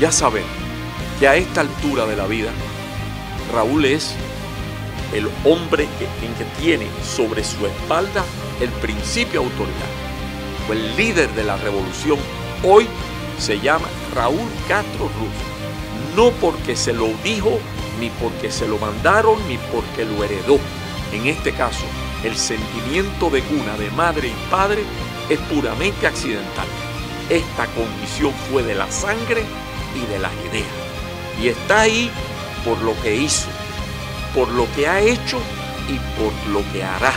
Ya saben que a esta altura de la vida, Raúl es el hombre que, en que tiene sobre su espalda el principio de autoridad. Fue el líder de la revolución. Hoy se llama Raúl Castro Ruz. No porque se lo dijo, ni porque se lo mandaron, ni porque lo heredó. En este caso, el sentimiento de cuna de madre y padre es puramente accidental. Esta condición fue de la sangre y de las ideas. Y está ahí por lo que hizo, por lo que ha hecho y por lo que hará.